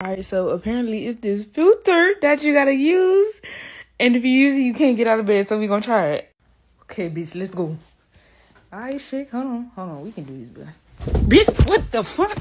Alright, so apparently it's this filter that you gotta use. And if you use it, you can't get out of bed, so we're gonna try it. Okay, bitch, let's go. Alright, shit, hold on, hold on, we can do this, bitch. Bitch, what the fuck?